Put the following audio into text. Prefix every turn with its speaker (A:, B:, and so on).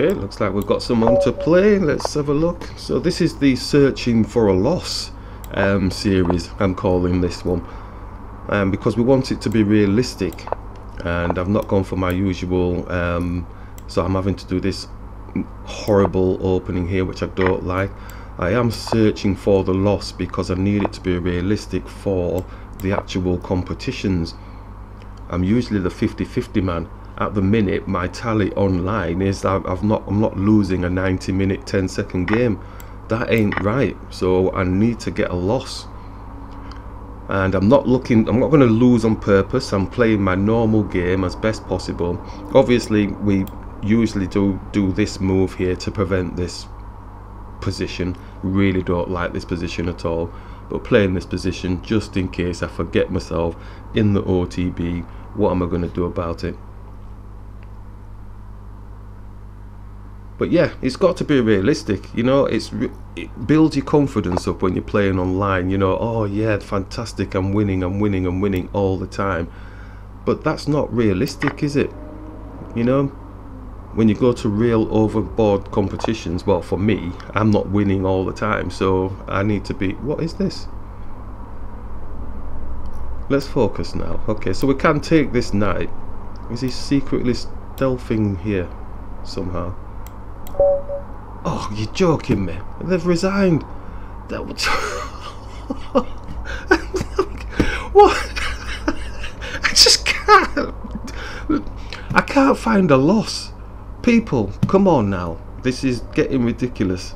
A: Okay, looks like we've got someone to play. Let's have a look. So this is the Searching for a Loss um, series, I'm calling this one. Um, because we want it to be realistic. And I've not gone for my usual, um, so I'm having to do this horrible opening here, which I don't like. I am searching for the loss because I need it to be realistic for the actual competitions. I'm usually the 50-50 man at the minute my tally online is I've not I'm not losing a 90 minute 10 second game. That ain't right. So I need to get a loss. And I'm not looking I'm not going to lose on purpose. I'm playing my normal game as best possible. Obviously we usually do do this move here to prevent this position. Really don't like this position at all. But playing this position just in case I forget myself in the OTB what am I going to do about it but yeah it's got to be realistic you know? It's it builds your confidence up when you're playing online you know? Oh yeah fantastic I'm winning I'm winning I'm winning all the time. But that's not realistic is it? You know? When you go to real overboard competitions well for me I'm not winning all the time so I need to be what is this? Let's focus now. Okay so we can take this knight. Is he secretly stealthing here somehow Oh, you're joking me. They've resigned. That was... what? I just can't. I can't find a loss. People, come on now. This is getting ridiculous.